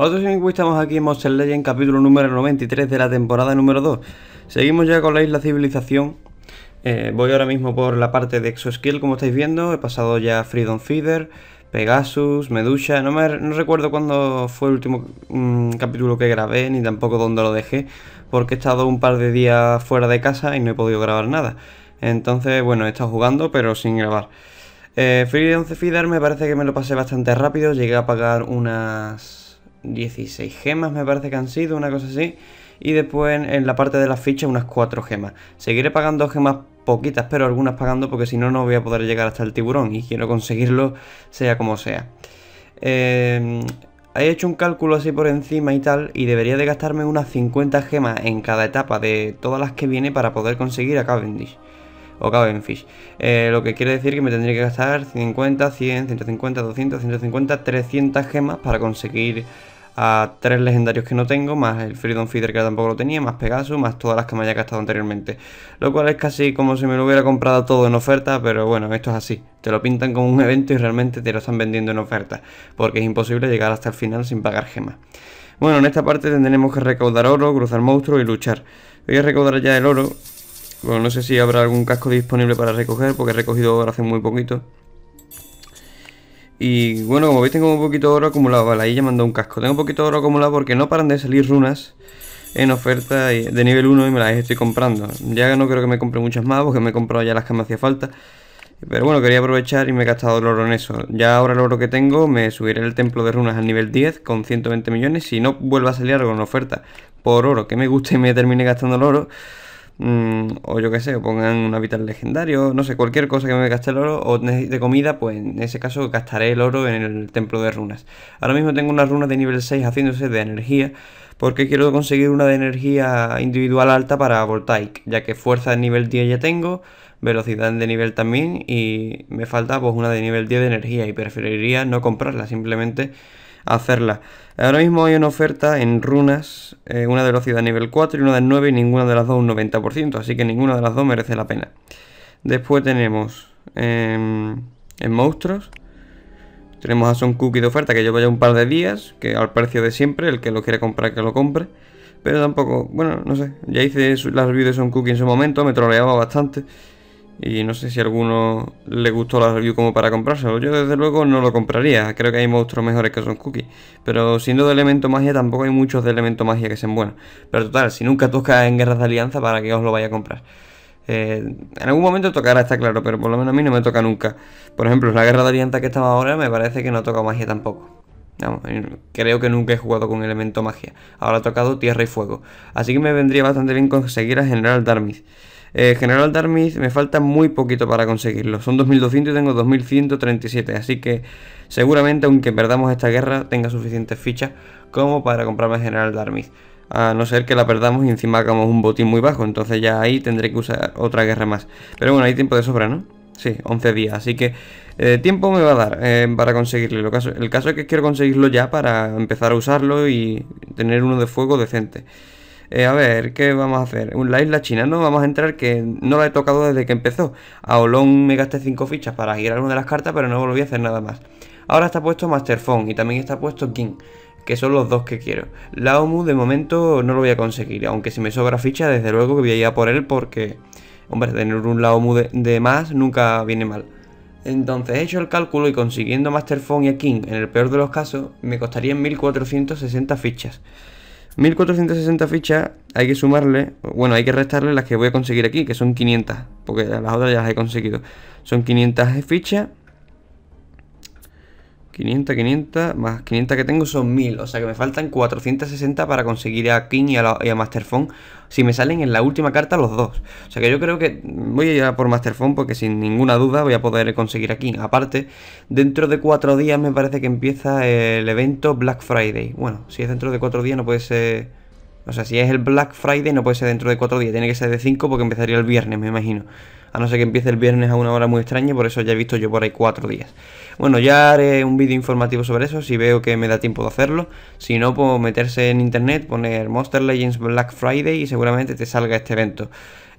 Hola a estamos aquí en Monster Legend capítulo número 93 de la temporada número 2 Seguimos ya con la isla civilización. Eh, Voy ahora mismo por la parte de Exoskill como estáis viendo. He pasado ya Freedom Feeder, Pegasus, Medusa. No, me, recuerdo cuándo fue el último mm, capítulo que grabé Ni tampoco dónde lo dejé Porque he estado un par de días fuera de casa y no he podido grabar nada. Entonces bueno, he estado jugando pero sin grabar. Eh, Freedom Feeder me parece que me lo pasé bastante rápido. Llegué a pagar unas 16 gemas me parece que han sido, una cosa así. Y después en, la parte de las fichas unas 4 gemas. Seguiré pagando gemas poquitas, pero algunas pagando porque si no, no voy a poder llegar hasta el tiburón. Y quiero conseguirlo sea como sea. Eh, he hecho un cálculo así por encima y tal. Y debería de gastarme unas 50 gemas en cada etapa de todas las que viene para poder conseguir a Cavendish o Cavendish. Eh, lo que quiere decir que me tendría que gastar 50, 100, 150, 200, 150, 300 gemas para conseguir a tres legendarios que no tengo, más el Freedom Feeder que tampoco lo tenía, más Pegasus, más todas las que me haya gastado anteriormente. Lo cual es casi como si me lo hubiera comprado todo en oferta, pero bueno, esto es así. Te lo pintan como un evento y realmente te lo están vendiendo en oferta, porque es imposible llegar hasta el final sin pagar gemas. Bueno, en esta parte tendremos que recaudar oro, cruzar monstruos y luchar. Voy a recaudar ya el oro. Bueno, no sé si habrá algún casco disponible para recoger, porque he recogido oro hace muy poquito. Y bueno, como veis tengo un poquito de oro acumulado, vale, ahí ya mandó un casco. Tengo un poquito de oro acumulado porque no paran de salir runas en oferta de nivel 1 y me las estoy comprando. Ya no creo que me compre muchas más porque me he comprado ya las que me hacía falta. Pero bueno, quería aprovechar y me he gastado el oro en eso. Ya ahora el oro que tengo me subiré el templo de runas al nivel 10 con 120 millones. Si no vuelve a salir algo en oferta por oro que me guste y me termine gastando el oro, Mm, o yo que sé, pongan un hábitat legendario, no sé, cualquier cosa que me gaste el oro o de comida, pues en ese caso gastaré el oro en el templo de runas. Ahora mismo tengo una runa de nivel 6 haciéndose de energía, porque quiero conseguir una de energía individual alta para Voltaic, ya que fuerza de nivel 10 ya tengo, velocidad de nivel también y me falta pues una de nivel 10 de energía y preferiría no comprarla, simplemente hacerla. Ahora mismo hay una oferta en runas, eh, una de velocidad nivel 4 y una de 9 y ninguna de las dos un 90%, así que ninguna de las dos merece la pena. Después tenemos em, en monstruos, tenemos a Son Cookie de oferta que lleva ya un par de días, que al precio de siempre, el que lo quiere comprar que lo compre. Pero tampoco, bueno, no sé, ya hice las reviews de Son Cookie en su momento, me troleaba bastante. Y no sé si a alguno le gustó la review como para comprárselo. Yo desde luego no lo compraría. Creo que hay monstruos mejores que son cookies. Pero siendo de elemento magia tampoco hay muchos de elemento magia que sean buenos. Pero total, si nunca toca en guerras de alianza, ¿para que os lo vaya a comprar? Eh, en algún momento tocará, está claro, pero por lo menos a mí no me toca nunca. Por ejemplo, la guerra de alianza que estamos ahora me parece que no toca magia tampoco. creo que nunca he jugado con elemento magia. Ahora ha tocado tierra y fuego. Así que me vendría bastante bien conseguir a General Darmith. Eh, General Darmith me falta muy poquito para conseguirlo. Son 2200 y tengo 2137. Así que seguramente, aunque perdamos esta guerra, tenga suficientes fichas como para comprarme General Darmith. A no ser que la perdamos y encima hagamos un botín muy bajo. Entonces ya ahí tendré que usar otra guerra más. Pero bueno, hay tiempo de sobra, ¿no? Sí, 11 días. Así que eh, tiempo me va a dar eh, para conseguirlo. el caso es que quiero conseguirlo ya para empezar a usarlo y tener uno de fuego decente. Eh, a ver, ¿qué vamos a hacer? La isla china, no vamos a entrar que no la he tocado desde que empezó. A Olón me gasté 5 fichas para girar una de las cartas, pero no volví a hacer nada más. Ahora está puesto Master Phone y también está puesto King, que son los dos que quiero. La OMU de momento no lo voy a conseguir, aunque si me sobra ficha, desde luego que voy a ir a por él porque, hombre, tener un Laomu de, de más nunca viene mal. Entonces he hecho el cálculo y consiguiendo Master Phone y a King en el peor de los casos me costarían 1460 fichas. 1460 fichas hay que sumarle, bueno, hay que restarle las que voy a conseguir aquí, que son 500, porque las otras ya las he conseguido. Son 500 fichas 500, 500, más 500 que tengo son 1000, o sea que me faltan 460 para conseguir a King y a, Master Masterphone. Si me salen en la última carta los dos. O sea que yo creo que voy a ir a por Masterphone porque sin ninguna duda voy a poder conseguir a King. Aparte, dentro de 4 días me parece que empieza el evento Black Friday. Bueno, si es dentro de 4 días no puede ser... O sea, si es el Black Friday no puede ser dentro de 4 días, tiene que ser de 5 porque empezaría el viernes, me imagino a no ser que empiece el viernes a una hora muy extraña, por eso ya he visto yo por ahí cuatro días. Bueno, ya haré un vídeo informativo sobre eso, si veo que me da tiempo de hacerlo. Si no, puedo meterse en internet, poner Monster Legends Black Friday y seguramente te salga este evento.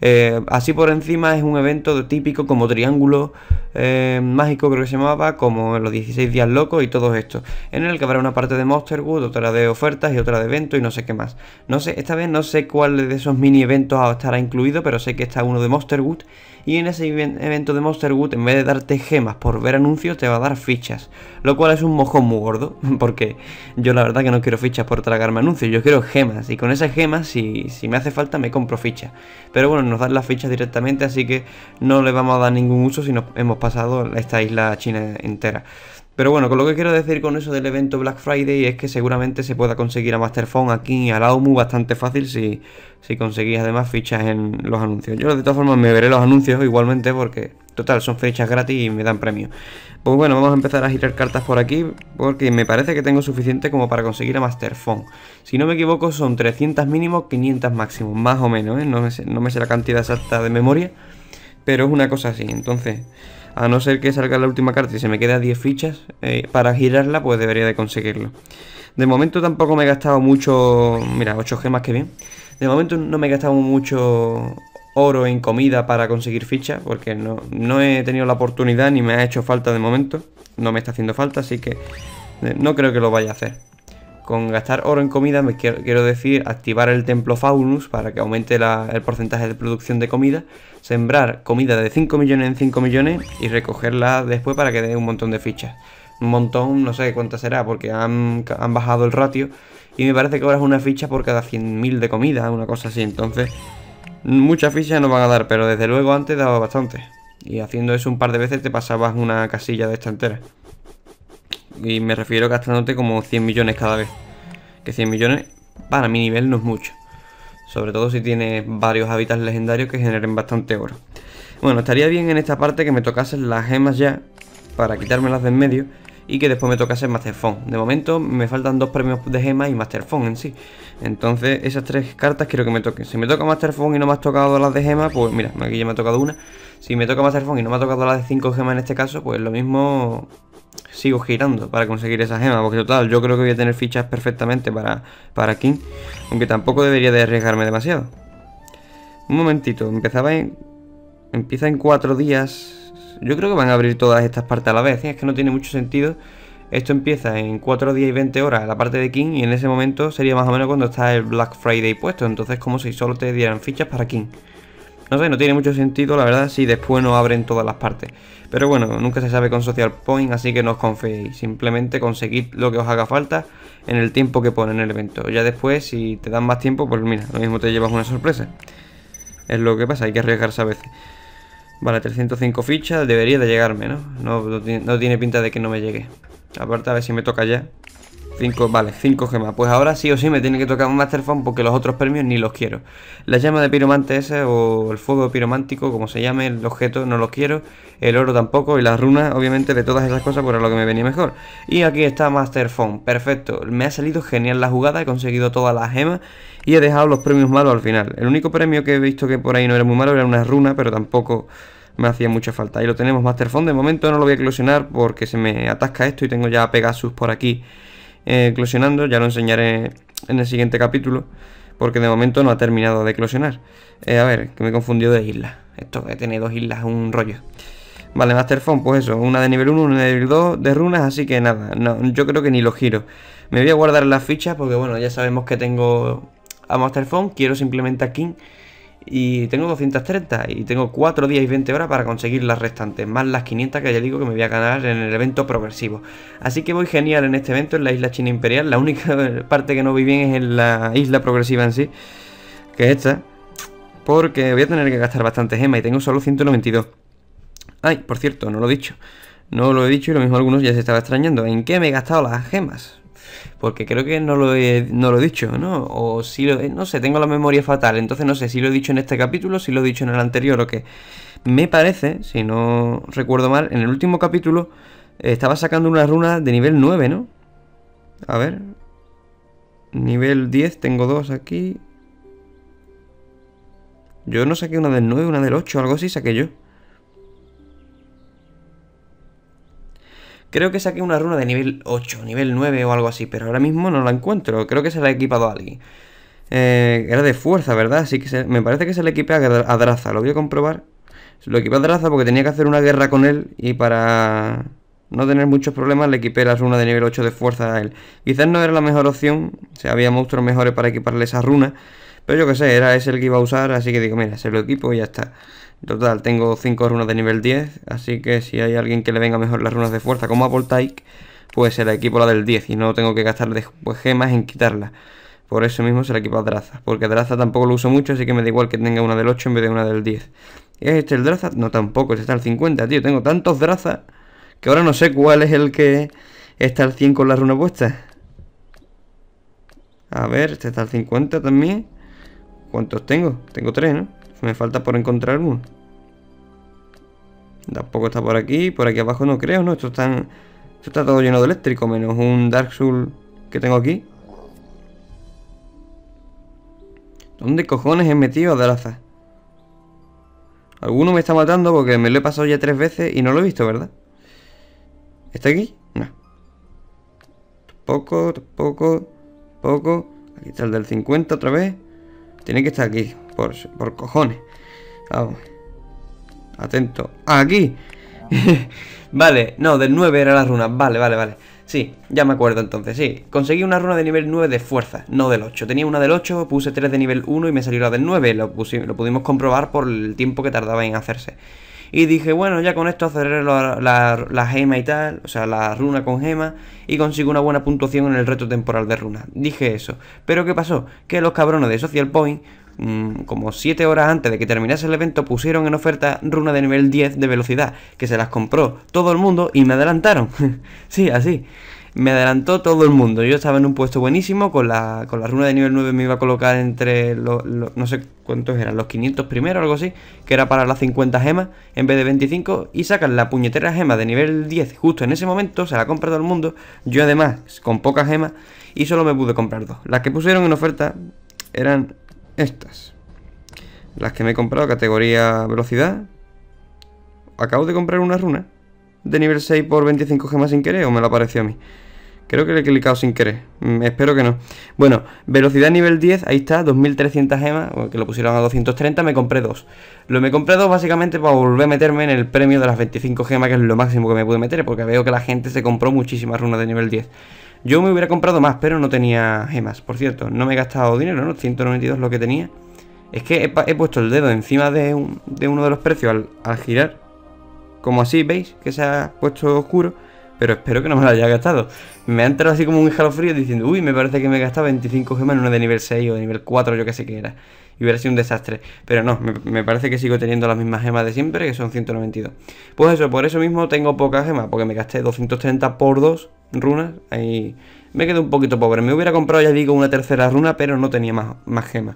Eh, así por encima es un evento típico como Triángulo eh, Mágico, creo que se llamaba, como los 16 días locos y todo esto, en el que habrá una parte de Monsterwood, otra de ofertas y otra de evento y no sé qué más. No sé, esta vez no sé cuál de esos mini eventos estará incluido, pero sé que está uno de Monsterwood y en ese evento de Monsterwood, en vez de darte gemas por ver anuncios, te va a dar fichas. Lo cual es un mojón muy gordo, porque yo la verdad que no quiero fichas por tragarme anuncios, yo quiero gemas. Y con esas gemas, si, si me hace falta, me compro fichas. Pero bueno, nos dan las fichas directamente, así que no le vamos a dar ningún uso si nos hemos pasado esta isla china entera. Pero bueno, con lo que quiero decir con eso del evento Black Friday es que seguramente se pueda conseguir a Masterphone aquí a la bastante fácil si, si conseguís además fichas en los anuncios. Yo de todas formas me veré los anuncios igualmente porque, total, son fichas gratis y me dan premio. Pues bueno, vamos a empezar a girar cartas por aquí porque me parece que tengo suficiente como para conseguir a Masterphone. Si no me equivoco son 300 mínimo, 500 máximo, más o menos, ¿eh? no, no me sé la cantidad exacta de memoria, pero es una cosa así, entonces... A no ser que salga la última carta y se me quede a 10 fichas, eh, para girarla pues debería de conseguirlo. De momento tampoco me he gastado mucho... Mira, 8 gemas, que bien. De momento no me he gastado mucho oro en comida para conseguir fichas, porque no, no he tenido la oportunidad ni me ha hecho falta de momento. No me está haciendo falta, así que eh, no creo que lo vaya a hacer. Con gastar oro en comida me quiero, decir activar el templo Faunus para que aumente el porcentaje de producción de comida, sembrar comida de 5 millones en 5 millones y recogerla después para que dé un montón de fichas. Un montón, no sé cuánta será, porque han, bajado el ratio y me parece que ahora es una ficha por cada 100.000 de comida, una cosa así. Entonces, muchas fichas no van a dar, pero desde luego antes daba bastante. Y haciendo eso un par de veces te pasabas una casilla de esta entera. Y me refiero gastándote como 100 millones cada vez. Que 100 millones para mi nivel no es mucho. Sobre todo si tienes varios hábitats legendarios que generen bastante oro. Bueno, estaría bien en esta parte que me tocasen las gemas ya. Para quitármelas de en medio. Y que después me tocase Masterphone. De momento me faltan dos premios de gemas y Masterphone en sí. Entonces esas tres cartas quiero que me toquen. Si me toca Masterphone y no me has tocado las de gemas, pues mira, aquí ya me ha tocado una. Si me toca Masterphone y no me ha tocado las de 5 gemas en este caso, pues lo mismo sigo girando para conseguir esa gema. Porque total, yo creo que voy a tener fichas perfectamente para, para King. Aunque tampoco debería de arriesgarme demasiado. Un momentito, empezaba en... Empieza en cuatro días. Yo creo que van a abrir todas estas partes a la vez. ¿eh? Es que no tiene mucho sentido. Esto empieza en 4 días y 20 horas la parte de King y en ese momento sería más o menos cuando está el Black Friday puesto. Entonces como si solo te dieran fichas para King. No sé, no tiene mucho sentido la verdad si después no abren todas las partes. Pero bueno, nunca se sabe con Social Point, así que no os confiéis. Simplemente conseguid lo que os haga falta en el tiempo que pone en el evento. Ya después, si te dan más tiempo, pues mira, lo mismo te llevas una sorpresa. Es lo que pasa, hay que arriesgarse a veces. Vale, 305 fichas, debería de llegarme, ¿no? No, no tiene pinta de que no me llegue. Aparte, a ver si me toca ya. 5, vale, 5 gemas. Pues ahora sí o sí me tiene que tocar un Master Phone porque los otros premios ni los quiero. La llama de piromante ese o el fuego piromántico, como se llame el objeto, no los quiero. El oro tampoco y las runas, obviamente, de todas esas cosas, por pues lo que me venía mejor. Y aquí está Master Phone, perfecto. Me ha salido genial la jugada, he conseguido todas las gemas y he dejado los premios malos al final. El único premio que he visto que por ahí no era muy malo era una runa, pero tampoco me hacía mucha falta. Ahí lo tenemos Master Phone, de momento no lo voy a eclosionar porque se me atasca esto y tengo ya Pegasus por aquí eh, eclosionando, ya lo enseñaré en el siguiente capítulo, porque de momento no ha terminado de eclosionar. Eh, a ver, que me confundió de isla. Esto que tiene dos islas, un rollo. Vale, Master Phone, pues eso, una de nivel 1, una de nivel 2 de runas, así que nada, no, yo creo que ni lo giro. Me voy a guardar las fichas porque bueno, ya sabemos que tengo a Master Phone, quiero simplemente a King y tengo 230 y tengo 4 días y 20 horas para conseguir las restantes, más las 500 que ya digo que me voy a ganar en el evento progresivo. Así que voy genial en este evento, en la isla China Imperial. La única parte que no voy bien es en la isla progresiva en sí, que es esta, porque voy a tener que gastar bastante gemas y tengo solo 192. Ay, por cierto, no lo he dicho. No lo he dicho y lo mismo algunos ya se estaba extrañando. ¿En qué me he gastado las gemas? Porque creo que no lo he, no lo he dicho, ¿no? O si lo, no sé, tengo la memoria fatal, entonces no sé si lo he dicho en este capítulo, si lo he dicho en el anterior o qué. Me parece, si no recuerdo mal, en el último capítulo estaba sacando una runa de nivel 9, ¿no? A ver. Nivel 10, tengo dos aquí. Yo no saqué una del 9, una del 8, algo así saqué yo. Creo que saqué una runa de nivel 8, nivel 9 o algo así, pero ahora mismo no la encuentro. Creo que se la he equipado a alguien. Eh, era de fuerza, ¿verdad? Así que me parece que se le equipe a, Draza. Lo voy a comprobar. Se lo equipé a Draza porque tenía que hacer una guerra con él y para no tener muchos problemas le equipé la runa de nivel 8 de fuerza a él. Quizás no era la mejor opción, o sea, había monstruos mejores para equiparle esa runa, pero yo que sé, era ese el que iba a usar, así que digo, mira, se lo equipo y ya está. Total, tengo 5 runas de nivel 10, así que si hay alguien que le venga mejor las runas de fuerza como a Voltaic, pues se la equipo la del 10 y no tengo que gastar después gemas en quitarla. Por eso mismo se la equipo a Draza, porque Draza tampoco lo uso mucho, así que me da igual que tenga una del 8 en vez de una del 10. ¿Es este el Draza? No, tampoco, este está al 50, tío. Tengo tantos Draza que ahora no sé cuál es el que está al 100 con la runa puesta. A ver, este está al 50 también. ¿Cuántos tengo? Tengo 3, ¿no? Me falta por encontrar uno. Tampoco está por aquí. Por aquí abajo no creo, ¿no? Esto está, esto está todo lleno de eléctrico, menos un Dark Soul que tengo aquí. ¿Dónde cojones he metido a Draza? Alguno me está matando porque me lo he pasado ya tres veces y no lo he visto, ¿verdad? ¿Está aquí? No. Poco, poco, poco. Aquí está el del 50 otra vez. Tiene que estar aquí, por, por cojones. Vamos. Atento. ¡Aquí! vale, no, del 9 era la runa. Vale, vale, vale. Sí, ya me acuerdo entonces, sí. Conseguí una runa de nivel 9 de fuerza, no del 8. Tenía una del 8, puse 3 de nivel 1 y me salió la del 9. Lo, lo pudimos comprobar por el tiempo que tardaba en hacerse. Y dije, bueno, ya con esto acelero la, gema y tal, o sea, la runa con gema, y consigo una buena puntuación en el reto temporal de runa. Dije eso. Pero ¿qué pasó? Que los cabrones de Social Point mm, como 7 horas antes de que terminase el evento, pusieron en oferta runa de nivel 10 de velocidad, que se las compró todo el mundo y me adelantaron. sí, así me adelantó todo el mundo. Yo estaba en un puesto buenísimo, con la, con la runa de nivel 9 me iba a colocar entre, los, no sé cuántos eran, los 500 primero algo así, que era para las 50 gemas en vez de 25, y sacan la puñetera gema de nivel 10 justo en ese momento, se la compra todo el mundo, yo además con pocas gemas, y solo me pude comprar dos. Las que pusieron en oferta eran estas. Las que me he comprado categoría velocidad. Acabo de comprar una runa de nivel 6 por 25 gemas sin querer o me lo apareció a mí. Creo que le he clicado sin querer. Mm, espero que no. Bueno, velocidad nivel 10, ahí está, 2300 gemas, que lo pusieron a 230, me compré dos. Lo me compré dos básicamente para volver a meterme en el premio de las 25 gemas, que es lo máximo que me pude meter, porque veo que la gente se compró muchísimas runas de nivel 10. Yo me hubiera comprado más, pero no tenía gemas. Por cierto, no me he gastado dinero, ¿no? 192 lo que tenía. Es que he, puesto el dedo encima de, uno de los precios al, girar como así, ¿veis? Que se ha puesto oscuro. Pero espero que no me lo haya gastado. Me ha entrado así como un escalofrío diciendo, uy, me parece que me he gastado 25 gemas en una de nivel 6 o de nivel 4, yo que sé qué era. Y hubiera sido un desastre. Pero no, me, parece que sigo teniendo las mismas gemas de siempre, que son 192. Pues eso, por eso mismo tengo pocas gemas, porque me gasté 230 por 2 runas. Ahí me quedé un poquito pobre. Me hubiera comprado, ya digo, una tercera runa, pero no tenía más, más gemas.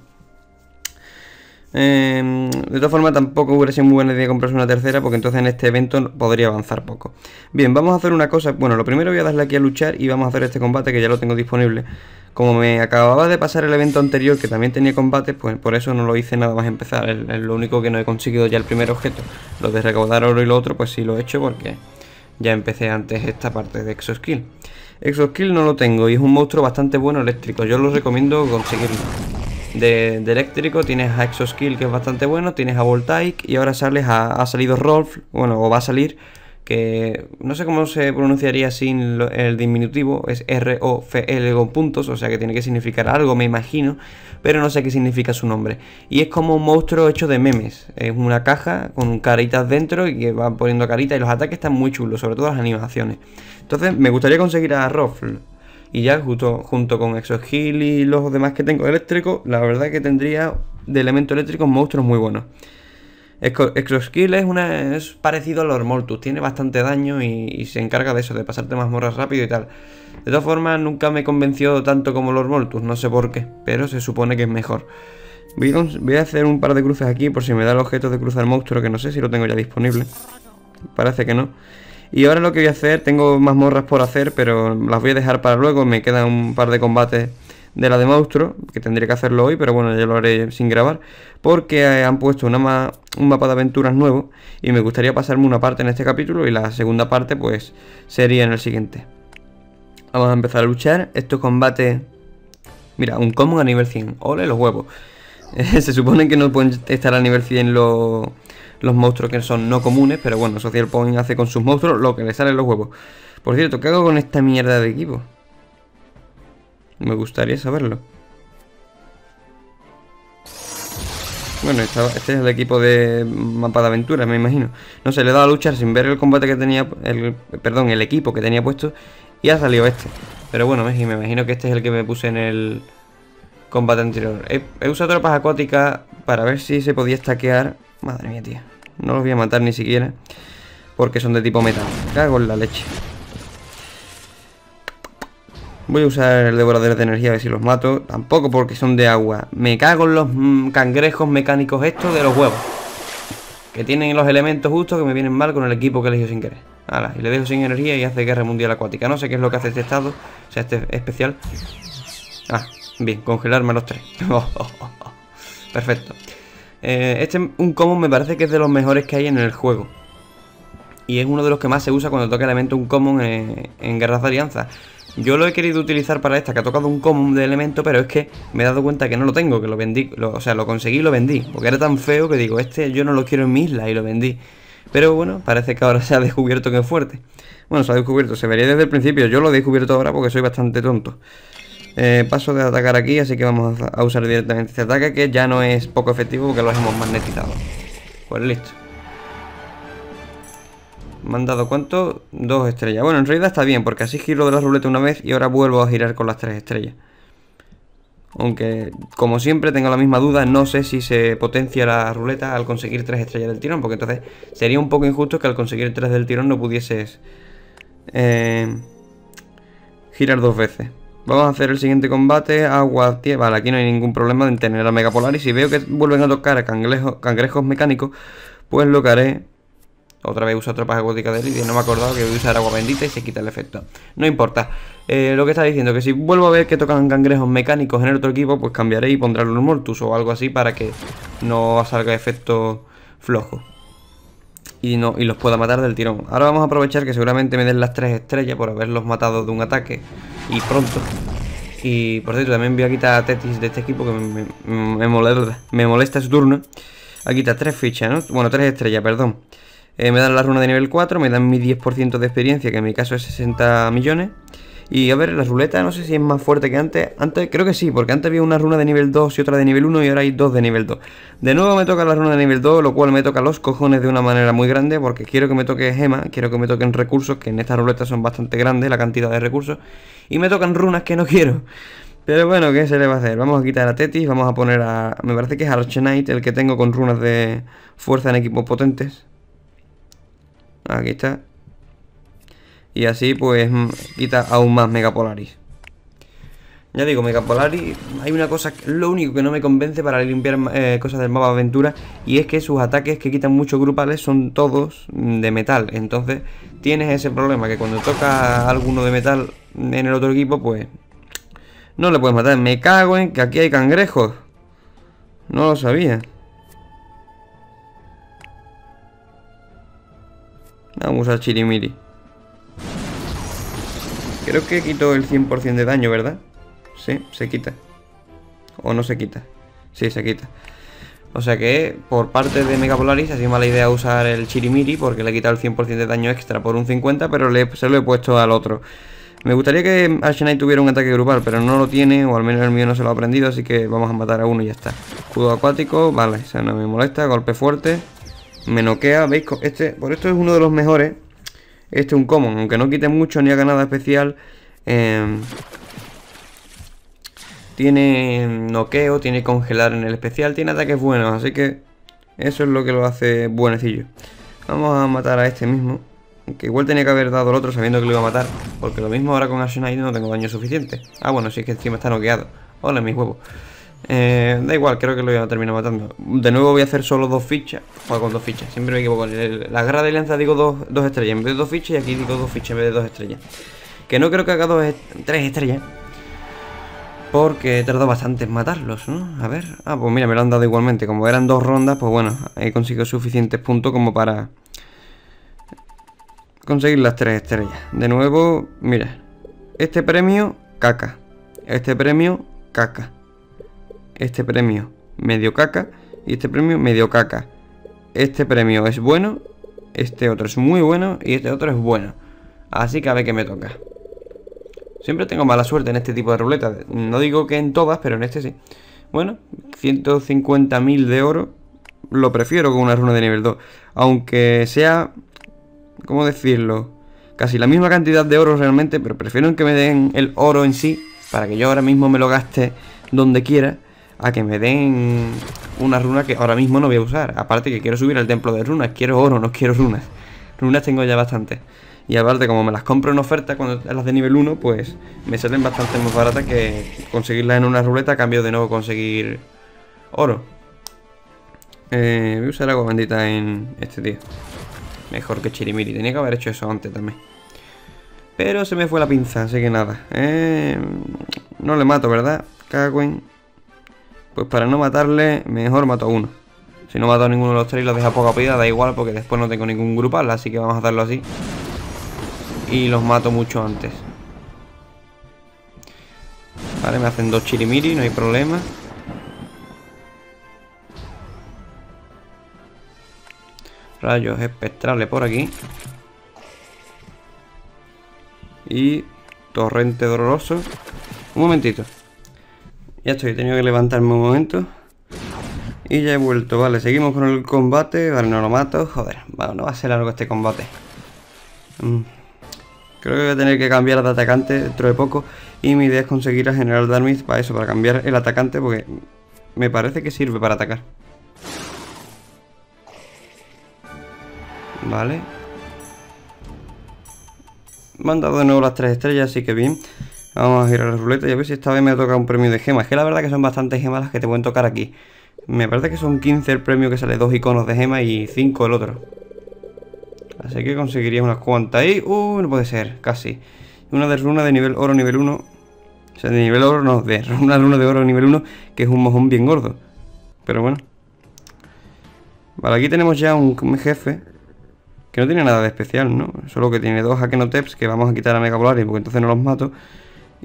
Em, de todas formas, tampoco hubiera sido muy buena idea comprarse una tercera, porque entonces en este evento podría avanzar poco. Bien, vamos a hacer una cosa. Bueno, lo primero voy a darle aquí a luchar y vamos a hacer este combate que ya lo tengo disponible. Como me acababa de pasar el evento anterior, que también tenía combate, pues por eso no lo hice nada más empezar. Es lo único que no he conseguido ya el primer objeto. Lo de recaudar oro y lo otro, pues sí lo he hecho porque ya empecé antes esta parte de Exoskill. Exoskill no lo tengo y es un monstruo bastante bueno eléctrico. Yo lo recomiendo conseguirlo de, eléctrico, tienes a Exoskill que es bastante bueno, tienes a Voltaic y ahora sales a, ha salido Rolf, bueno, o va a salir, que no sé cómo se pronunciaría sin el diminutivo, es R-O-F-L con puntos, o sea que tiene que significar algo, me imagino, pero no sé qué significa su nombre. Y es como un monstruo hecho de memes, es una caja con caritas dentro y que va poniendo caritas y los ataques están muy chulos, sobre todo las animaciones. Entonces me gustaría conseguir a Rolf y ya junto, con Exoskill y los demás que tengo eléctricos, la verdad que tendría de elemento eléctrico monstruos muy buenos. Exoskill es, una, es parecido a los Mortus, tiene bastante daño y, se encarga de eso, de pasarte más morras rápido y tal. De todas formas, nunca me convenció tanto como los Mortus, no sé por qué, pero se supone que es mejor. Voy a, voy a hacer un par de cruces aquí por si me da el objeto de cruzar monstruo, que no sé si lo tengo ya disponible. Parece que no. Y ahora lo que voy a hacer, tengo más morras por hacer, pero las voy a dejar para luego. Me quedan un par de combates de la de monstruo, que tendría que hacerlo hoy, pero bueno, ya lo haré sin grabar. Porque eh, han puesto una un mapa de aventuras nuevo y me gustaría pasarme una parte en este capítulo y la segunda parte pues sería en el siguiente. Vamos a empezar a luchar. Estos combates Mira, un common a nivel 100. Ole los huevos. Se supone que no pueden estar a nivel 100 los, los monstruos que son no comunes, pero bueno, Social Point hace con sus monstruos lo que le sale los huevos. Por cierto, ¿qué hago con esta mierda de equipo? Me gustaría saberlo. Bueno, este es el equipo de mapa de aventuras, me imagino. No sé, le he dado a luchar sin ver el combate que tenía, el, perdón, el equipo que tenía puesto y ha salido este. Pero bueno, me, imagino que este es el que me puse en el combate anterior. He, usado tropas acuáticas para ver si se podía estaquear. Madre mía, tío. No los voy a matar ni siquiera. Porque son de tipo metal. Cago en la leche. Voy a usar el devorador de energía a ver si los mato. Tampoco porque son de agua. Me cago en los mm, cangrejos mecánicos estos de los huevos. Que tienen los elementos justos que me vienen mal con el equipo que elijo sin querer. Hala, y le dejo sin energía y hace guerra mundial acuática. No sé qué es lo que hace este estado. O sea, este especial. Ah, bien, congelarme a los tres. Perfecto. Eh, este un común me parece que es de los mejores que hay en el juego. Y es uno de los que más se usa cuando toca elemento un common en, en guerras de alianza. Yo lo he querido utilizar para esta, que ha tocado un común de elemento, pero es que me he dado cuenta que no lo tengo, que lo vendí, o sea, lo conseguí y lo vendí. Porque era tan feo que digo, este yo no lo quiero en mi isla y lo vendí. Pero bueno, parece que ahora se ha descubierto que es fuerte. Bueno, se ha descubierto, se vería desde el principio. Yo lo he descubierto ahora porque soy bastante tonto. Eh, paso de atacar aquí, así que vamos a usar directamente este ataque, que ya no es poco efectivo porque lo hemos magnetizado. Pues listo. Me han dado cuánto? Dos estrellas. Bueno, en realidad está bien, porque así giro de la ruleta una vez y ahora vuelvo a girar con las tres estrellas. Aunque, como siempre, tengo la misma duda, no sé si se potencia la ruleta al conseguir tres estrellas del tirón, porque entonces sería un poco injusto que al conseguir tres del tirón no pudieses eh, girar dos veces. Vamos a hacer el siguiente combate, agua, tierra, vale, aquí no hay ningún problema en tener a Megapolar y si veo que vuelven a tocar a cangrejos mecánicos, pues lo que haré otra vez uso tropas góticas de Lidia, no me he acordado que voy a usar agua bendita y se quita el efecto. No importa. Eh, lo que está diciendo, que si vuelvo a ver que tocan cangrejos mecánicos en el otro equipo, pues cambiaré y pondré los Mortus o algo así para que no salga efecto flojo. Y, no, y los pueda matar del tirón. Ahora vamos a aprovechar que seguramente me den las tres estrellas por haberlos matado de un ataque. Y pronto. Y por cierto, también voy a quitar a Tetis de este equipo que me, molesta, su turno. A quitar tres fichas, ¿no? Bueno, tres estrellas, perdón. Eh, me dan la runa de nivel 4, me dan mi 10% de experiencia, que en mi caso es 60 millones. Y a ver, la ruleta no sé si es más fuerte que antes. Antes creo que sí, porque antes había una runa de nivel 2 y otra de nivel 1 y ahora hay dos de nivel 2. De nuevo me toca la runa de nivel 2, lo cual me toca los cojones de una manera muy grande, porque quiero que me toque gema, quiero que me toquen recursos, que en esta ruleta son bastante grandes la cantidad de recursos. Y me tocan runas que no quiero. Pero bueno, ¿qué se le va a hacer? Vamos a quitar a Tetis, vamos a poner a... Me parece que es Archenite el que tengo con runas de fuerza en equipos potentes. Aquí está. Y así pues mm, quita aún más Megapolaris. Ya digo, Megapolaris, hay una cosa, lo único que no me convence para limpiar eh, cosas del mapa aventura y es que sus ataques que quitan muchos grupales son todos de metal. Entonces tienes ese problema que cuando toca alguno de metal en el otro equipo, pues no le puedes matar. Me cago en que aquí hay cangrejos. No lo sabía. Vamos a Chirimiri. Creo que quito el 100% de daño, ¿verdad? Sí, se quita. O no se quita. Sí, se quita. O sea que, por parte de Mega Polaris, ha sido mala idea usar el Chirimiri porque le he quitado el 100% de daño extra por un 50, pero le, se lo he puesto al otro. Me gustaría que Arsenite tuviera un ataque grupal, pero no lo tiene, o al menos el mío no se lo ha aprendido, así que vamos a matar a uno y ya está. Escudo acuático, vale, o no me molesta, golpe fuerte. Me noquea, ¿veis? Este, por esto es uno de los mejores. Este es un common, aunque no quite mucho ni haga nada especial. Em, tiene noqueo, tiene congelar en el especial, tiene ataques buenos, así que eso es lo que lo hace buenecillo. Vamos a matar a este mismo. Que igual tenía que haber dado el otro sabiendo que lo iba a matar. Porque lo mismo ahora con Arsenide no tengo daño suficiente. Ah, bueno, sí que encima está noqueado. Hola, mis huevos. Eh, da igual, creo que lo voy a terminar matando. De nuevo voy a hacer solo dos fichas. O con dos fichas, siempre me equivoco. La guerra de alianza digo dos, dos, estrellas en vez de dos fichas y aquí digo dos fichas en vez de dos estrellas. Que no creo que haga dos, tres estrellas. Porque he tardado bastante en matarlos, ¿no? A ver. Ah, pues mira, me lo han dado igualmente. Como eran dos rondas, pues bueno, he conseguido suficientes puntos como para conseguir las tres estrellas. De nuevo, mira. Este premio, caca. Este premio, caca. Este premio medio caca y este premio medio caca. Este premio es bueno, este otro es muy bueno y este otro es bueno. Así que a ver qué me toca. Siempre tengo mala suerte en este tipo de ruletas. No digo que en todas, pero en este sí. Bueno, 150.000 de oro. Lo prefiero con una runa de nivel 2. Aunque sea... ¿Cómo decirlo? Casi la misma cantidad de oro realmente, pero prefiero que me den el oro en sí, para que yo ahora mismo me lo gaste donde quiera, a que me den una runa que ahora mismo no voy a usar. Aparte que quiero subir al templo de runas, quiero oro, no quiero runas. Runas tengo ya bastante. Y aparte, como me las compro en oferta cuando las de nivel 1, pues me salen bastante más baratas que conseguirlas en una ruleta a cambio de no conseguir oro. Eh, voy a usar agua bendita en este tío. Mejor que Chirimiri. Tenía que haber hecho eso antes también. Pero se me fue la pinza, así que nada. Eh, no le mato, ¿verdad? Cagüen. Pues para no matarle, mejor mato a uno. Si no mato a ninguno de los tres y los deja poca vida, da igual porque después no tengo ningún grupal, así que vamos a hacerlo así y los mato mucho antes. Vale, me hacen dos chirimiri, no hay problema. Rayos espectrales por aquí. Y torrente doloroso. Un momentito. Ya estoy, he tenido que levantarme un momento. Y ya he vuelto, vale, seguimos con el combate. Vale, no lo mato. Joder, no va a ser largo este combate. Mm. Creo que voy a tener que cambiar de atacante dentro de poco. Y mi idea es conseguir a General Darmith para eso, para cambiar el atacante, porque me parece que sirve para atacar. Vale. Me han dado de nuevo las tres estrellas, así que bien. Vamos a girar la ruleta y a ver si esta vez me toca un premio de gemas. Es que la verdad que son bastantes gemas las que te pueden tocar aquí. Me parece que son 15 el premio que sale dos iconos de gema y 5 el otro. Así que conseguiría unas cuantas ahí. Uh, no puede ser, casi. Una de runa de nivel oro nivel 1. O sea, de nivel oro no, de una runa de oro nivel 1, que es un mojón bien gordo. Pero bueno. Vale, aquí tenemos ya un jefe. Que no tiene nada de especial, ¿no? Solo que tiene dos Akenoteps que vamos a quitar a Mega Polaris porque entonces no los mato.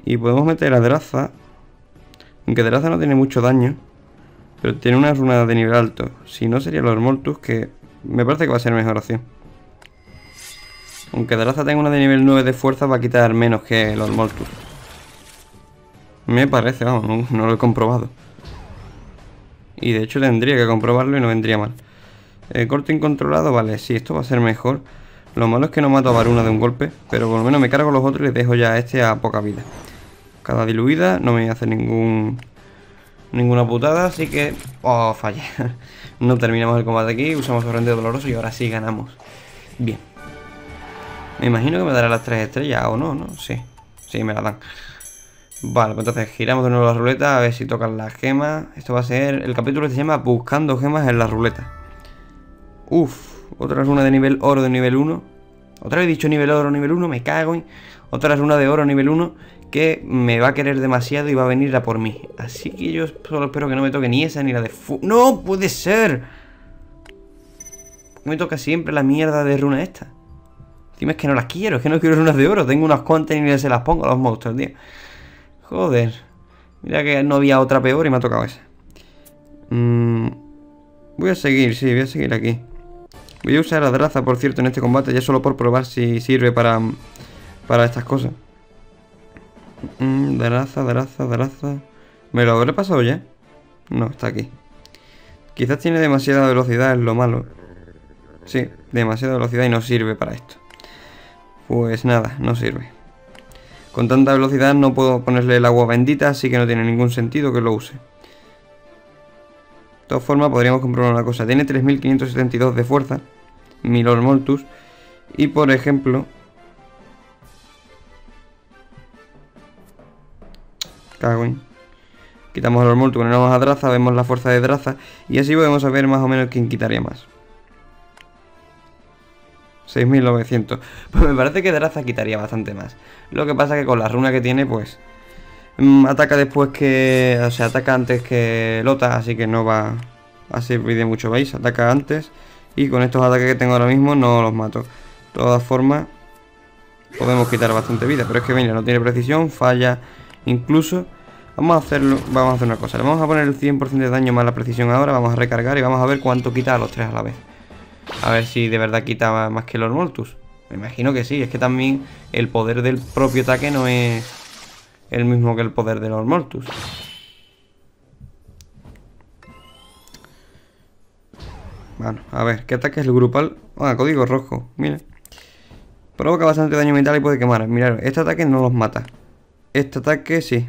Y podemos meter a Draza. Aunque Draza no tiene mucho daño. Pero tiene una runa de nivel alto. Si no sería los Mortus, que me parece que va a ser mejor opción. Aunque Draza tenga una de nivel 9 de fuerza, va a quitar menos que los Moltus. Me parece, vamos, no, lo he comprobado. Y de hecho tendría que comprobarlo y no vendría mal. El corte incontrolado, vale, sí, esto va a ser mejor. Lo malo es que no mato a Varuna de un golpe, pero por lo menos me cargo los otros y les dejo ya a este a poca vida. Cada diluida no me hace ningún ninguna putada, así que... Oh, falla. no terminamos el combate aquí, usamos Torrente Doloroso y ahora sí ganamos. Bien. Me imagino que me dará las tres estrellas, ¿o no? ¿No? Sí, sí, me la dan. Vale, pues entonces giramos de nuevo la ruleta a ver si tocan las gemas. Esto va a ser... El capítulo se llama Buscando gemas en la ruleta. Uf, otra runa de nivel oro de nivel 1. Otra vez he dicho nivel oro nivel 1, me cago en... Otra runa de oro nivel 1 que me va a querer demasiado y va a venir a por mí. Así que yo solo espero que no me toque ni esa ni la de fu... ¡No puede ser! me toca siempre la mierda de runa esta? Dime es que no las quiero, es que no quiero runas de oro. Tengo unas cuantas y ni se las pongo a los monstruos, tío. Joder. Mira que no había otra peor y me ha tocado esa. Mm, voy a seguir, sí, voy a seguir aquí. Voy a usar a Draza, por cierto, en este combate, ya solo por probar si sirve para, para estas cosas. Mm, Draza, Draza, Draza. ¿Me lo habré pasado ya? No, está aquí. Quizás tiene demasiada velocidad, es lo malo. Sí, demasiada velocidad y no sirve para esto. Pues nada, no sirve. Con tanta velocidad no puedo ponerle el agua bendita, así que no tiene ningún sentido que lo use. De todas formas, podríamos comprobar una cosa. Tiene 3572 de fuerza, Milor Moltus, y por ejemplo... Cago en... Quitamos los Moltus, ponemos a Draza, vemos la fuerza de Draza, y así podemos saber más o menos quién quitaría más. 6900. Pues me parece que Draza quitaría bastante más. Lo que pasa que con la runa que tiene, pues... Mm, ataca después que... O sea, ataca antes que Lota, así que no va a servir de mucho, ¿veis? Ataca antes. Y con estos ataques que tengo ahora mismo no los mato. De todas formas, podemos quitar bastante vida. Pero es que, mira, no tiene precisión, falla incluso. Vamos a hacerlo, vamos a hacer una cosa. Le vamos a poner el 100% de daño más la precisión ahora. Vamos a recargar y vamos a ver cuánto quita a los tres a la vez. A ver si de verdad quita más que los Mortus. Me imagino que sí. Es que también el poder del propio ataque no es el mismo que el poder de los Mortus. Bueno, a ver, ¿qué ataque es el grupal? Ah, código rojo, mira. Provoca bastante daño mental y puede quemar. Mirad, este ataque no los mata. Este ataque sí.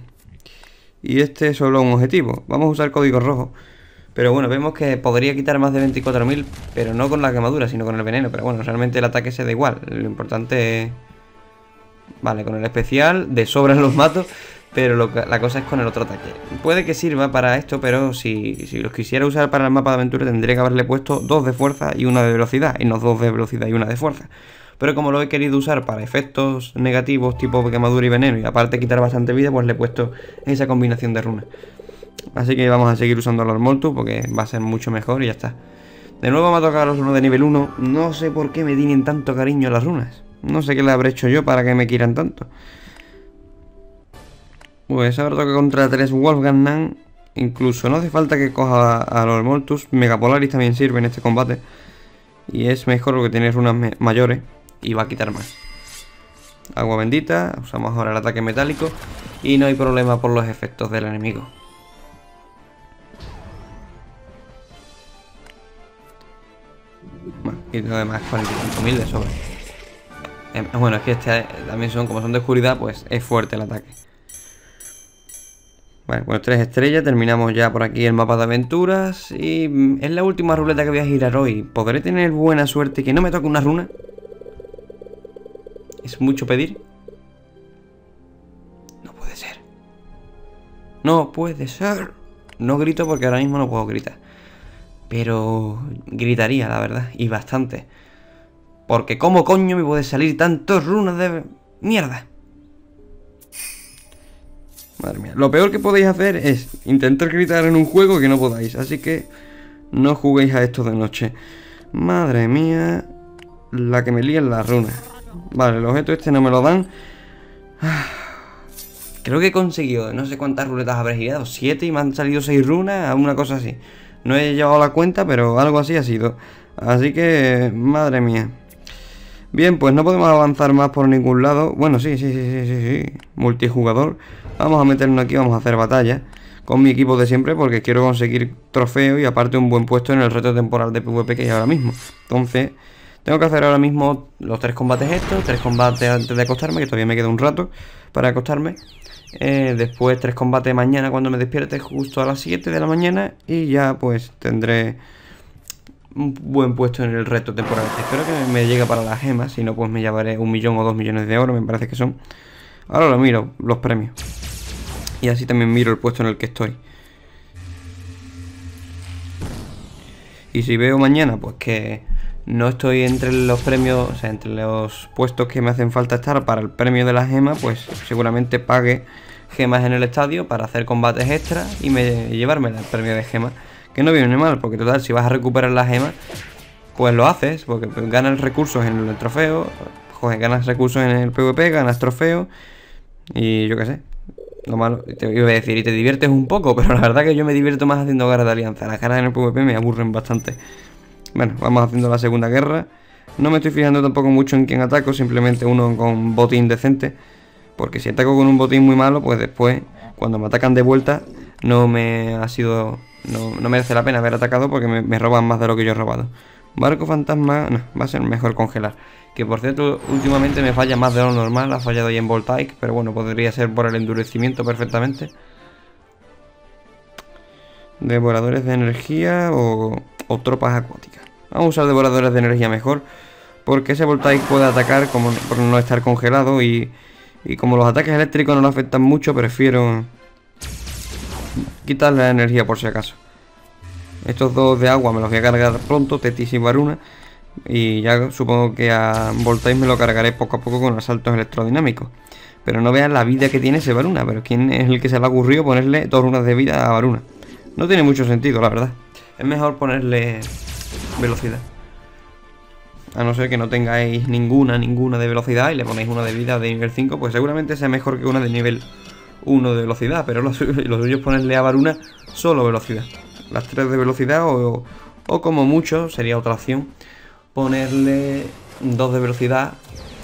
Y este es solo un objetivo. Vamos a usar código rojo. Pero bueno, vemos que podría quitar más de 24.000, pero no con la quemadura, sino con el veneno. Pero bueno, realmente el ataque se da igual. Lo importante es... Vale, con el especial, de sobra los mato, pero la cosa es con el otro ataque. Puede que sirva para esto, pero si, si los quisiera usar para el mapa de aventura tendría que haberle puesto dos de fuerza y una de velocidad, y no dos de velocidad y una de fuerza pero como lo he querido usar para efectos negativos tipo quemadura y veneno y aparte quitar bastante vida, pues le he puesto esa combinación de runas. Así que vamos a seguir usando los Moltus porque va a ser mucho mejor y ya está. De nuevo me ha tocado los runos de nivel 1. No sé por qué me tienen tanto cariño las runas. No sé qué le habré hecho yo para que me quieran tanto. Pues ahora toca contra 3 Wolfgang Incluso no hace falta que coja a, los Moltus. Megapolaris también sirve en este combate. Y es mejor porque tiene runas mayores y va a quitar más. Agua bendita, usamos ahora el ataque metálico y no hay problema por los efectos del enemigo. Bueno, y lo demás 45.000 de sobra. Em, bueno, es que este también son, como son de oscuridad, pues es fuerte el ataque. Bueno, pues tres estrellas, terminamos ya por aquí el mapa de aventuras y mm, es la última ruleta que voy a girar hoy. ¿Podré tener buena suerte que no me toque una runa? ¿Es mucho pedir? No puede ser. No puede ser. No grito porque ahora mismo no puedo gritar. Pero gritaría, la verdad. Y bastante. Porque ¿cómo coño me puede salir tantos runas de mierda? Madre mía. Lo peor que podéis hacer es intentar gritar en un juego que no podáis. Así que no juguéis a esto de noche. Madre mía. La que me lía en las runas. Vale, el objeto este no me lo dan. Creo que he conseguido, no sé cuántas ruletas habré girado, siete y me han salido seis runas, una cosa así. No he llevado la cuenta, pero algo así ha sido. Así que, madre mía. Bien, pues no podemos avanzar más por ningún lado. Bueno, sí, sí, sí, sí, sí, sí. Multijugador. Vamos a meternos aquí, vamos a hacer batalla. Con mi equipo de siempre porque quiero conseguir trofeo y aparte un buen puesto en el reto temporal de PvP que hay ahora mismo. Entonces, tengo que hacer ahora mismo los tres combates estos, tres combates antes de acostarme, que todavía me queda un rato para acostarme. Eh, después tres combates mañana cuando me despierte justo a las 7 de la mañana y ya pues tendré un buen puesto en el reto temporal. Espero que me llegue para las gemas, si no pues me llevaré un millón o dos millones de oro, me parece que son. Ahora lo miro, los premios. Y así también miro el puesto en el que estoy. Y si veo mañana pues que no estoy entre los premios, o sea, entre los puestos que me hacen falta estar para el premio de la gema, pues seguramente pague gemas en el estadio para hacer combates extra y me llevarme el premio de gemas. Que no viene mal, porque total, si vas a recuperar la gema, pues lo haces, porque ganas recursos en el trofeo, ganas recursos en el PvP, ganas trofeo y yo qué sé. Lo malo, te iba a decir, y te diviertes un poco, pero la verdad que yo me divierto más haciendo ganas de alianza. Las ganas en el PvP me aburren bastante. Bueno, vamos haciendo la segunda guerra. No me estoy fijando tampoco mucho en quién ataco, simplemente uno con botín decente. Porque si ataco con un botín muy malo, pues después, cuando me atacan de vuelta, no me ha sido. No, no merece la pena haber atacado porque me, roban más de lo que yo he robado. Barco fantasma, no, va a ser mejor congelar. Que por cierto, últimamente me falla más de lo normal, ha fallado ahí en Voltaic, pero bueno, podría ser por el endurecimiento perfectamente. Devoradores de energía o tropas acuáticas. Vamos a usar devoradores de energía mejor. Porque ese Voltaic puede atacar como por no estar congelado. Y, como los ataques eléctricos no lo afectan mucho, prefiero quitarle la energía por si acaso. Estos dos de agua me los voy a cargar pronto, Tetis y Varuna. Y ya supongo que a Voltaic me lo cargaré poco a poco con asaltos electrodinámicos. Pero no vean la vida que tiene ese Varuna. Pero ¿quién es el que se le ha ocurrido ponerle dos runas de vida a Varuna? No tiene mucho sentido, la verdad. Es mejor ponerle velocidad. A no ser que no tengáis ninguna, ninguna de velocidad y le ponéis una de vida de nivel 5, pues seguramente sea mejor que una de nivel uno de velocidad, pero lo, suyo es ponerle a Varuna solo velocidad. Las tres de velocidad o, o como mucho, sería otra opción, ponerle dos de velocidad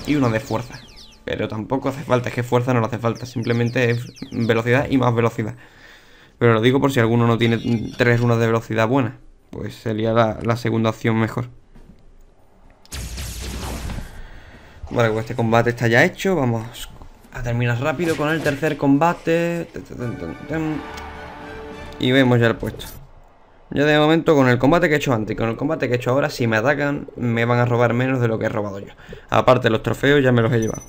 y uno de fuerza. Pero tampoco hace falta, es que fuerza no le hace falta, simplemente es velocidad y más velocidad. Pero lo digo por si alguno no tiene tres runas de velocidad buenas, pues sería la, segunda opción mejor. Vale, pues este combate está ya hecho, vamos a terminar rápido con el tercer combate. Y vemos ya el puesto. Ya de momento con el combate que he hecho antes y con el combate que he hecho ahora, si me atacan, me van a robar menos de lo que he robado yo. Aparte los trofeos ya me los he llevado.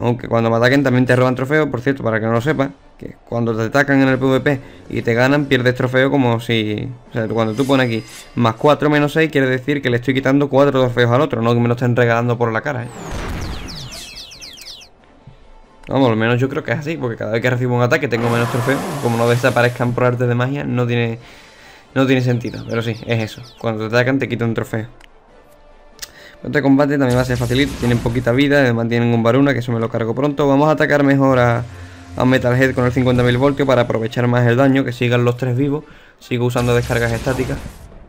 Aunque cuando me ataquen también te roban trofeos, por cierto, para que no lo sepas, que cuando te atacan en el PvP y te ganan, pierdes trofeo como si... O sea, cuando tú pones aquí más 4 menos 6, quiere decir que le estoy quitando 4 trofeos al otro, no que me lo estén regalando por la cara, ¿eh? Vamos, al menos yo creo que es así, porque cada vez que recibo un ataque tengo menos trofeos. Como no desaparezcan por arte de magia, no tiene, no tiene sentido. Pero sí, es eso. Cuando te atacan te quitan un trofeo. Este combate también va a ser facilito, tienen poquita vida, además tienen un Varuna, que eso me lo cargo pronto. Vamos a atacar mejor a, a Metalhead con el 50.000 voltios para aprovechar más el daño, que sigan los tres vivos. Sigo usando descargas estáticas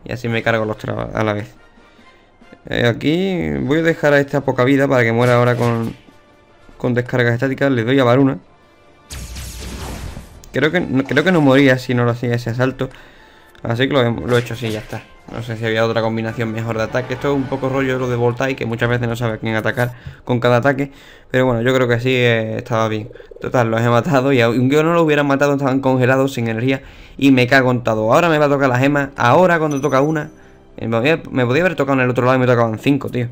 y así me cargo los tres a la vez. Eh, aquí voy a dejar a esta poca vida para que muera ahora con, con descargas estáticas. Le doy a Varuna. Creo que, creo que no moría si no lo hacía ese asalto. Así que lo, he hecho así, ya está. No sé si había otra combinación mejor de ataque. Esto es un poco rollo lo de Voltai, que muchas veces no sabe quién atacar con cada ataque. Pero bueno, yo creo que así eh, estaba bien. Total, los he matado y aunque no lo hubieran matado, estaban congelados sin energía. Y me cago en todo. Ahora me va a tocar la gema. Ahora cuando toca una, eh, me podía haber tocado en el otro lado y me tocaban cinco, tío.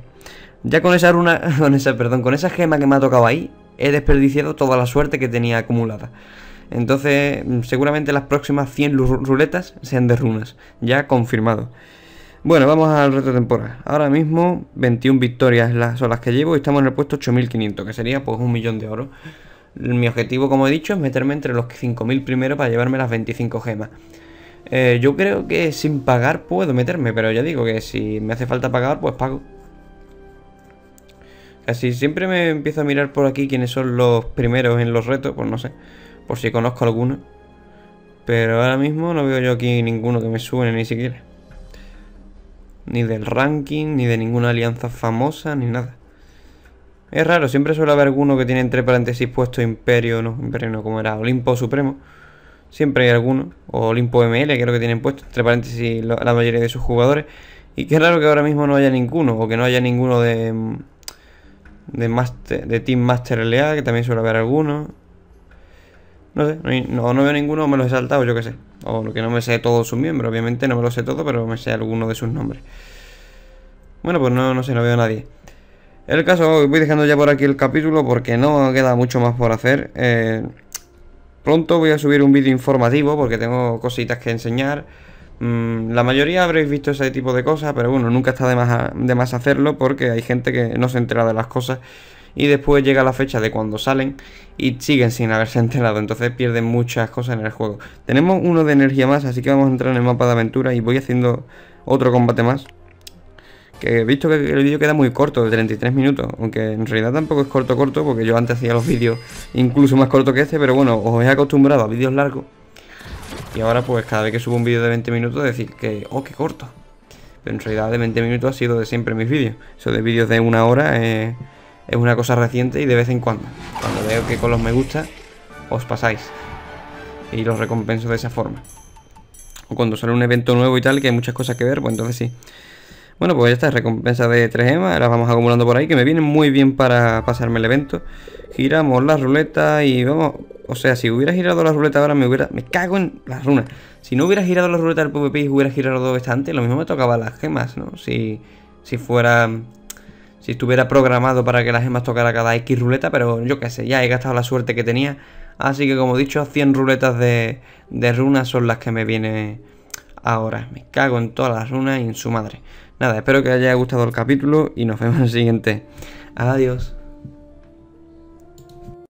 Ya con esa runa, con esa, perdón, con esa gema que me ha tocado ahí, he desperdiciado toda la suerte que tenía acumulada. Entonces, seguramente las próximas 100 ruletas sean de runas. Ya confirmado. Bueno, vamos al reto temporal. Ahora mismo 21 victorias son las que llevo y estamos en el puesto 8500, que sería pues un millón de oro. Mi objetivo, como he dicho, es meterme entre los 5000 primero para llevarme las 25 gemas. Eh, yo creo que sin pagar puedo meterme, pero ya digo que si me hace falta pagar, pues pago. Así siempre me empiezo a mirar por aquí quiénes son los primeros en los retos, pues no sé por si conozco alguno. Pero ahora mismo no veo yo aquí ninguno que me suene ni siquiera. Ni del ranking, ni de ninguna alianza famosa, ni nada. Es raro, siempre suele haber alguno que tiene entre paréntesis puesto Imperio, no, Imperio no, como era, Olimpo Supremo. Siempre hay alguno, o Olimpo ML, creo que tienen puesto entre paréntesis la mayoría de sus jugadores. Y qué raro que ahora mismo no haya ninguno, o que no haya ninguno de, de, de Team Master LA, que también suele haber alguno. No sé, no, no, veo ninguno, me los he saltado, yo qué sé. O que no me sé todos sus miembros, obviamente no me lo sé todo, pero me sé alguno de sus nombres. Bueno, pues no, no sé, no veo a nadie. El caso, voy dejando ya por aquí el capítulo porque no queda mucho más por hacer. Eh, pronto voy a subir un vídeo informativo porque tengo cositas que enseñar. Mm, la mayoría habréis visto ese tipo de cosas, pero bueno, nunca está de más, de más hacerlo porque hay gente que no se entera de las cosas y después llega la fecha de cuando salen y siguen sin haberse enterado, entonces pierden muchas cosas en el juego. Tenemos uno de energía más, así que vamos a entrar en el mapa de aventura y voy haciendo otro combate más. Que he visto que el vídeo queda muy corto, de 33 minutos, aunque en realidad tampoco es corto corto, porque yo antes hacía los vídeos incluso más cortos que este, pero bueno, os he acostumbrado a vídeos largos. Y ahora pues cada vez que subo un vídeo de 20 minutos decir que, oh, qué corto. Pero en realidad de 20 minutos ha sido de siempre mis vídeos. Eso de vídeos de una hora es una cosa reciente y de vez en cuando. Cuando veo que con los me gusta, os pasáis. Y los recompenso de esa forma. O cuando sale un evento nuevo y tal, que hay muchas cosas que ver, pues entonces sí. Bueno, pues ya está, recompensa de 3 gemas, las vamos acumulando por ahí, que me vienen muy bien para pasarme el evento. Giramos la ruleta y vamos... O sea, si hubiera girado la ruleta ahora me hubiera... Me cago en las runas. Si no hubiera girado la ruleta del PvP y hubiera girado esta antes, lo mismo me tocaba las gemas, ¿no? Si, si fuera si estuviera programado para que las gemas tocara cada X ruleta, pero yo qué sé, ya he gastado la suerte que tenía. Así que como he dicho, 100 ruletas de, de runas son las que me viene ahora. Me cago en todas las runas y en su madre. Nada, espero que haya gustado el capítulo y nos vemos en el siguiente. Adiós.